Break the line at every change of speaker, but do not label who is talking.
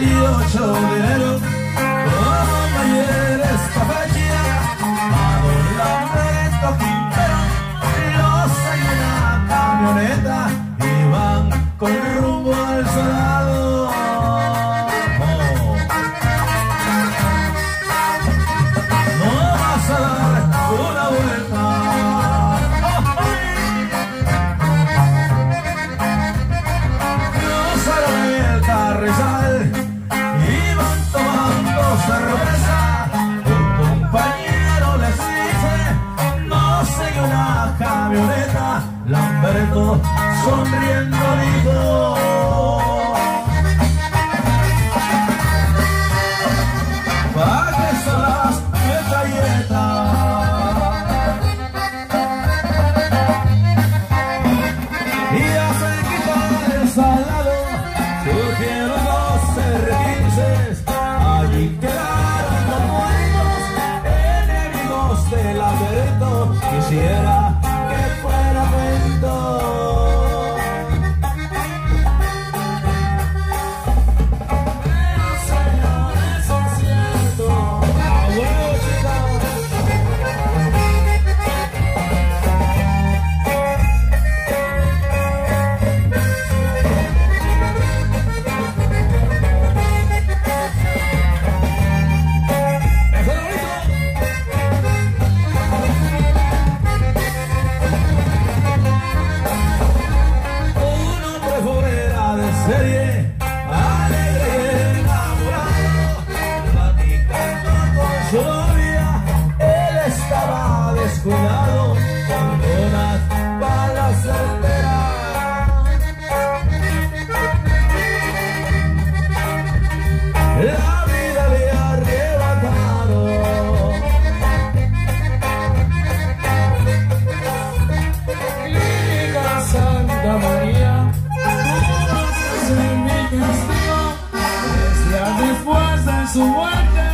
Dios soberano sonriendo dijo.
So what? wonder.